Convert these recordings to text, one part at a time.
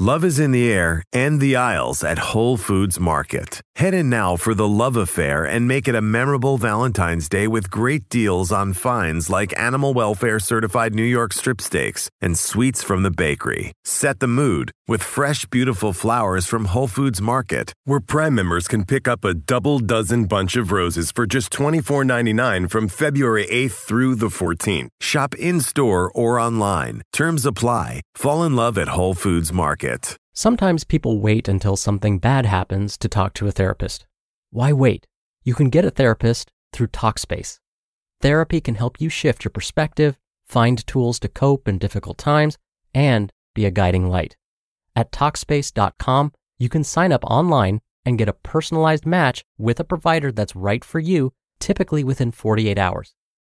Love is in the air and the aisles at Whole Foods Market. Head in now for the love affair and make it a memorable Valentine's Day with great deals on finds like animal welfare certified New York strip steaks and sweets from the bakery. Set the mood with fresh, beautiful flowers from Whole Foods Market, where Prime members can pick up a double dozen bunch of roses for just $24.99 from February 8th through the 14th. Shop in store or online. Terms apply. Fall in love at Whole Foods Market. Sometimes people wait until something bad happens to talk to a therapist. Why wait? You can get a therapist through Talkspace. Therapy can help you shift your perspective, find tools to cope in difficult times, and be a guiding light. At Talkspace.com, you can sign up online and get a personalized match with a provider that's right for you, typically within 48 hours.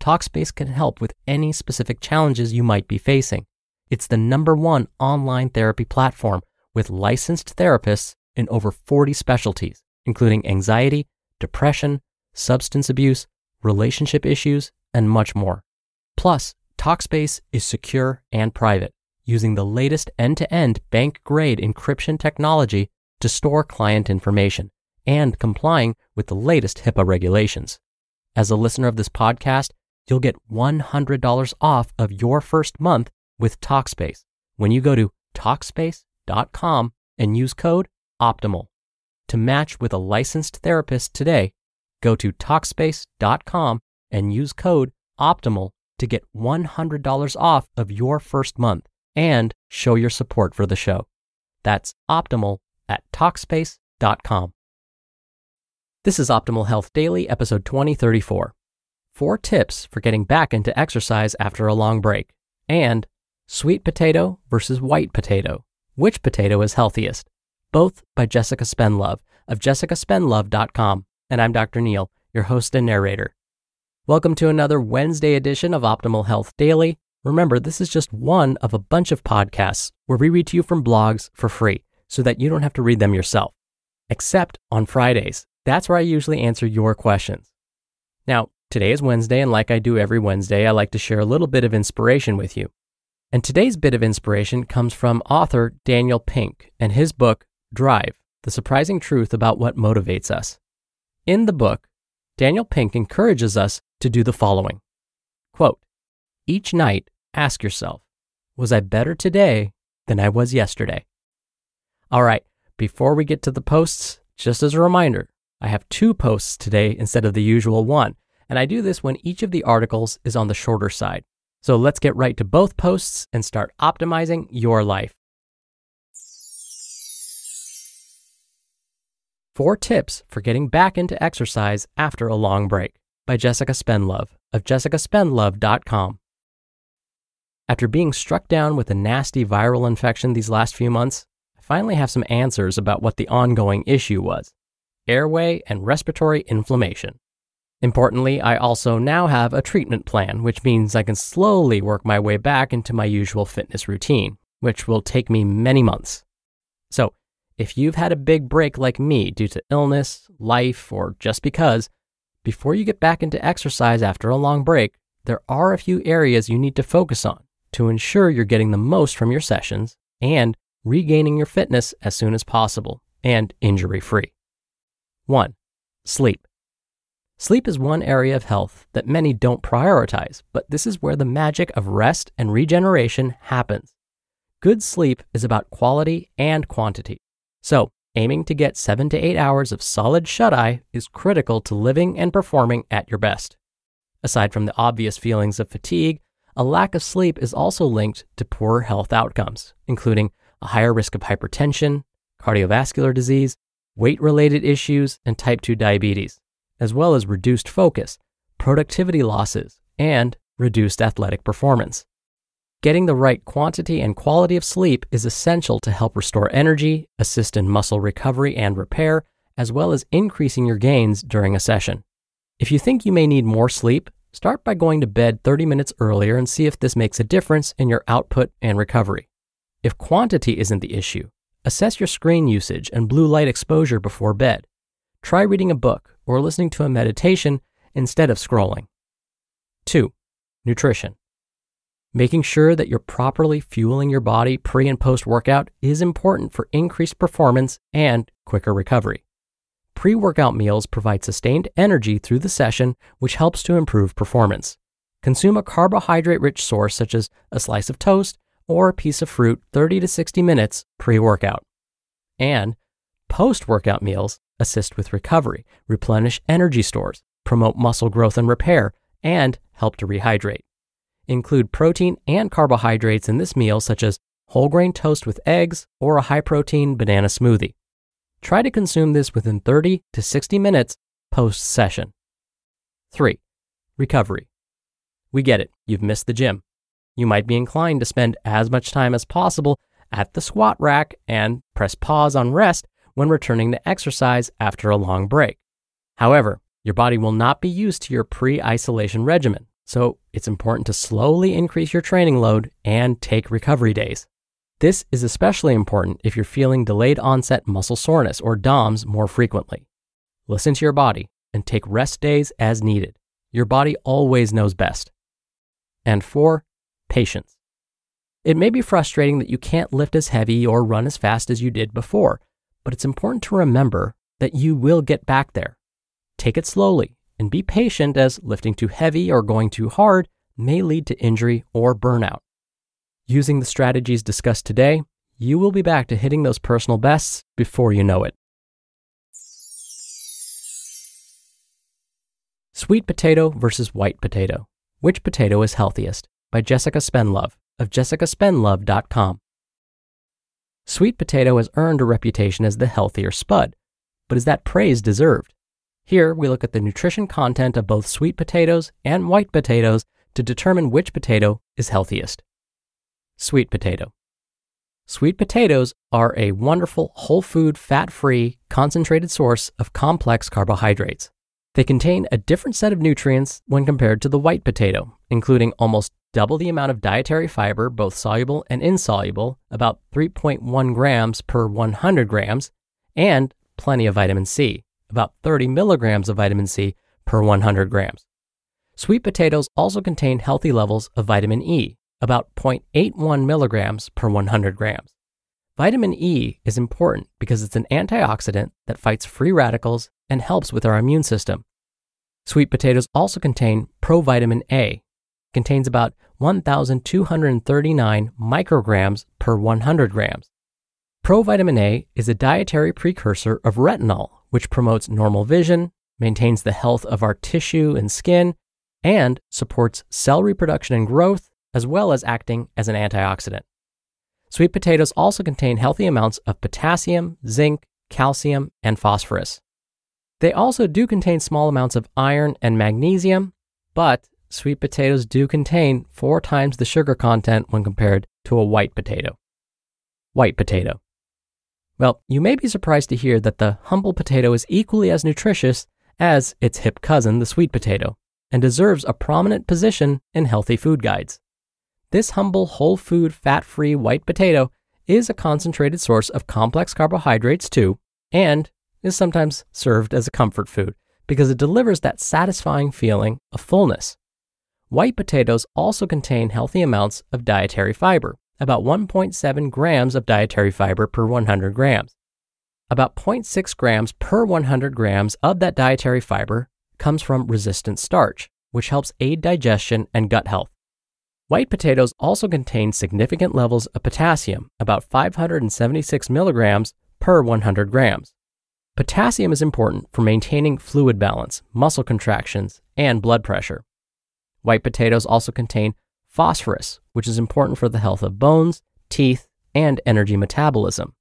Talkspace can help with any specific challenges you might be facing. It's the number one online therapy platform with licensed therapists in over 40 specialties, including anxiety, depression, substance abuse, relationship issues, and much more. Plus, Talkspace is secure and private, using the latest end to end bank grade encryption technology to store client information and complying with the latest HIPAA regulations. As a listener of this podcast, you'll get $100 off of your first month with Talkspace when you go to Talkspace.com and use code OPTIMAL. To match with a licensed therapist today, go to Talkspace.com and use code OPTIMAL to get $100 off of your first month and show your support for the show. That's optimal at Talkspace.com. This is Optimal Health Daily, episode 2034. Four tips for getting back into exercise after a long break, and Sweet Potato versus White Potato. Which potato is healthiest? Both by Jessica Spenlove of jessicaspenlove.com. And I'm Dr. Neal, your host and narrator. Welcome to another Wednesday edition of Optimal Health Daily. Remember, this is just one of a bunch of podcasts where we read to you from blogs for free so that you don't have to read them yourself. Except on Fridays. That's where I usually answer your questions. Now, today is Wednesday, and like I do every Wednesday, I like to share a little bit of inspiration with you. And today's bit of inspiration comes from author Daniel Pink and his book, Drive The Surprising Truth About What Motivates Us. In the book, Daniel Pink encourages us to do the following Quote, Each night, ask yourself, was I better today than I was yesterday? All right, before we get to the posts, just as a reminder, I have two posts today instead of the usual one, and I do this when each of the articles is on the shorter side. So let's get right to both posts and start optimizing your life. Four tips for getting back into exercise after a long break by Jessica Spenlove of jessicaspenlove.com. After being struck down with a nasty viral infection these last few months, I finally have some answers about what the ongoing issue was airway and respiratory inflammation. Importantly, I also now have a treatment plan, which means I can slowly work my way back into my usual fitness routine, which will take me many months. So, if you've had a big break like me due to illness, life, or just because, before you get back into exercise after a long break, there are a few areas you need to focus on to ensure you're getting the most from your sessions and regaining your fitness as soon as possible and injury free. 1. Sleep. Sleep is one area of health that many don't prioritize, but this is where the magic of rest and regeneration happens. Good sleep is about quality and quantity. So, aiming to get 7 to 8 hours of solid shut eye is critical to living and performing at your best. Aside from the obvious feelings of fatigue, a lack of sleep is also linked to poor health outcomes, including a higher risk of hypertension, cardiovascular disease, weight related issues, and type 2 diabetes, as well as reduced focus, productivity losses, and reduced athletic performance. Getting the right quantity and quality of sleep is essential to help restore energy, assist in muscle recovery and repair, as well as increasing your gains during a session. If you think you may need more sleep, start by going to bed 30 minutes earlier and see if this makes a difference in your output and recovery. If quantity isn't the issue, assess your screen usage and blue light exposure before bed. Try reading a book or listening to a meditation instead of scrolling. 2. Nutrition. Making sure that you're properly fueling your body pre and post workout is important for increased performance and quicker recovery. Pre workout meals provide sustained energy through the session, which helps to improve performance. Consume a carbohydrate rich source such as a slice of toast or a piece of fruit 30 to 60 minutes pre workout. And post workout meals assist with recovery, replenish energy stores, promote muscle growth and repair, and help to rehydrate. Include protein and carbohydrates in this meal, such as whole grain toast with eggs or a high protein banana smoothie. Try to consume this within 30 to 60 minutes post session. 3. Recovery. We get it, you've missed the gym. You might be inclined to spend as much time as possible at the squat rack and press pause on rest when returning to exercise after a long break. However, your body will not be used to your pre isolation regimen, so it's important to slowly increase your training load and take recovery days. This is especially important if you're feeling delayed onset muscle soreness or DOMS more frequently. Listen to your body and take rest days as needed. Your body always knows best. And four, patience. It may be frustrating that you can't lift as heavy or run as fast as you did before, but it's important to remember that you will get back there. Take it slowly and be patient as lifting too heavy or going too hard may lead to injury or burnout. Using the strategies discussed today, you will be back to hitting those personal bests before you know it. Sweet potato versus white potato. Which potato is healthiest? By Jessica Spenlove of jessicaspenlove.com. Sweet potato has earned a reputation as the healthier spud, but is that praise deserved? Here we look at the nutrition content of both sweet potatoes and white potatoes to determine which potato is healthiest. Sweet potato. Sweet potatoes are a wonderful whole food, fat free, concentrated source of complex carbohydrates. They contain a different set of nutrients when compared to the white potato, including almost double the amount of dietary fiber, both soluble and insoluble, about 3.1 grams per 100 grams, and plenty of vitamin C, about 30 milligrams of vitamin C per 100 grams. Sweet potatoes also contain healthy levels of vitamin E, about 0.81 milligrams per 100 grams. Vitamin E is important because it's an antioxidant that fights free radicals and helps with our immune system. Sweet potatoes also contain provitamin A, contains about 1,239 micrograms per 100 grams. Provitamin A is a dietary precursor of retinol, which promotes normal vision, maintains the health of our tissue and skin, and supports cell reproduction and growth as well as acting as an antioxidant. Sweet potatoes also contain healthy amounts of potassium, zinc, calcium, and phosphorus. They also do contain small amounts of iron and magnesium, but sweet potatoes do contain four times the sugar content when compared to a white potato. White potato. Well, you may be surprised to hear that the humble potato is equally as nutritious as its hip cousin, the sweet potato, and deserves a prominent position in healthy food guides. This humble whole food fat free white potato is a concentrated source of complex carbohydrates too, and is sometimes served as a comfort food because it delivers that satisfying feeling of fullness. White potatoes also contain healthy amounts of dietary fiber, about 1.7 grams of dietary fiber per 100 grams. About 0.6 grams per 100 grams of that dietary fiber comes from resistant starch, which helps aid digestion and gut health. White potatoes also contain significant levels of potassium, about 576 milligrams per 100 grams. Potassium is important for maintaining fluid balance, muscle contractions, and blood pressure. White potatoes also contain phosphorus, which is important for the health of bones, teeth, and energy metabolism.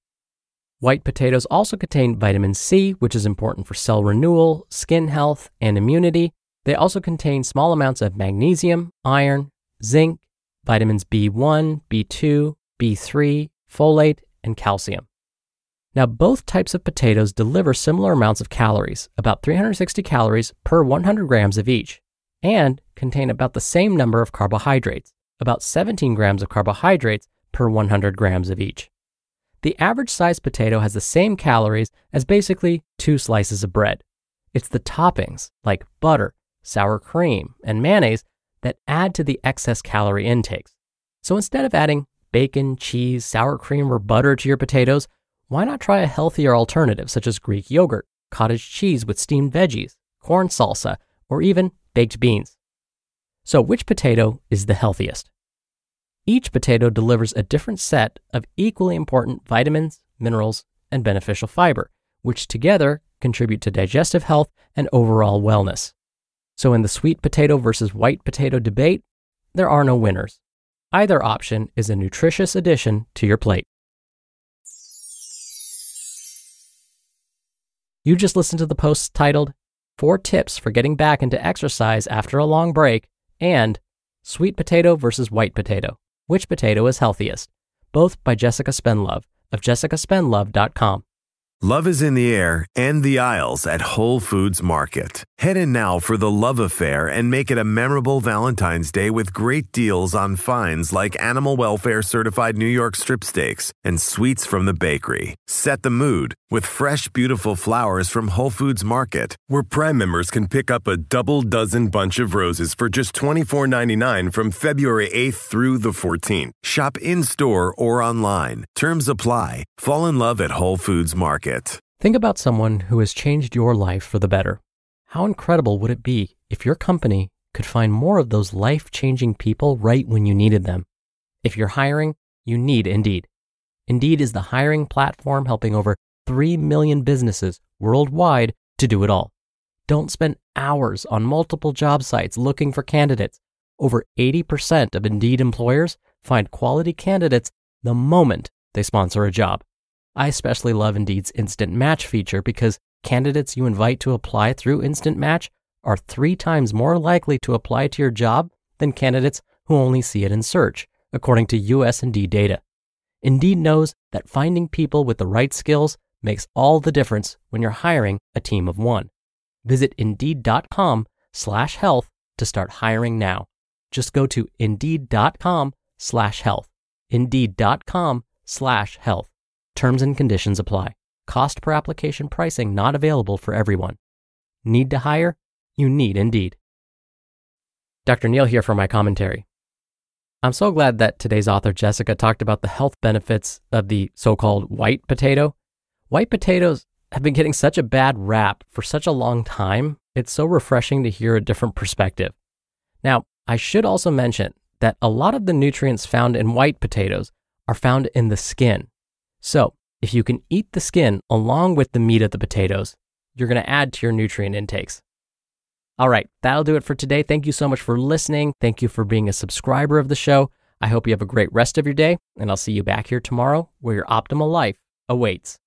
White potatoes also contain vitamin C, which is important for cell renewal, skin health, and immunity. They also contain small amounts of magnesium, iron, zinc, vitamins B1, B2, B3, folate, and calcium. Now, both types of potatoes deliver similar amounts of calories, about 360 calories per 100 grams of each, and contain about the same number of carbohydrates, about 17 grams of carbohydrates per 100 grams of each. The average sized potato has the same calories as basically two slices of bread. It's the toppings, like butter, sour cream, and mayonnaise, that add to the excess calorie intakes. So instead of adding bacon, cheese, sour cream, or butter to your potatoes, why not try a healthier alternative such as Greek yogurt, cottage cheese with steamed veggies, corn salsa, or even baked beans? So, which potato is the healthiest? Each potato delivers a different set of equally important vitamins, minerals, and beneficial fiber, which together contribute to digestive health and overall wellness. So, in the sweet potato versus white potato debate, there are no winners. Either option is a nutritious addition to your plate. You just listened to the post titled Four Tips for Getting Back into Exercise After a Long Break and Sweet Potato versus White Potato. Which potato is healthiest? Both by Jessica Spenlove of jessicaspenlove.com. Love is in the air and the aisles at Whole Foods Market. Head in now for the love affair and make it a memorable Valentine's Day with great deals on finds like animal welfare certified New York strip steaks and sweets from the bakery. Set the mood with fresh, beautiful flowers from Whole Foods Market, where Prime members can pick up a double dozen bunch of roses for just $24.99 from February 8th through the 14th. Shop in store or online. Terms apply. Fall in love at Whole Foods Market. Think about someone who has changed your life for the better. How incredible would it be if your company could find more of those life changing people right when you needed them? If you're hiring, you need Indeed. Indeed is the hiring platform helping over 3 million businesses worldwide to do it all. Don't spend hours on multiple job sites looking for candidates. Over 80% of Indeed employers find quality candidates the moment they sponsor a job. I especially love Indeed's Instant Match feature because candidates you invite to apply through Instant Match are three times more likely to apply to your job than candidates who only see it in search, according to US Indeed data. Indeed knows that finding people with the right skills makes all the difference when you're hiring a team of one. Visit indeed.com slash health to start hiring now. Just go to indeed.com slash health. Indeed.com slash health. Terms and conditions apply. Cost per application pricing not available for everyone. Need to hire? You need Indeed. Dr. Neal here for my commentary. I'm so glad that today's author Jessica talked about the health benefits of the so called white potato. White potatoes have been getting such a bad rap for such a long time, it's so refreshing to hear a different perspective. Now, I should also mention that a lot of the nutrients found in white potatoes are found in the skin. So, if you can eat the skin along with the meat of the potatoes, you're going to add to your nutrient intakes. All right, that'll do it for today. Thank you so much for listening. Thank you for being a subscriber of the show. I hope you have a great rest of your day, and I'll see you back here tomorrow where your optimal life awaits.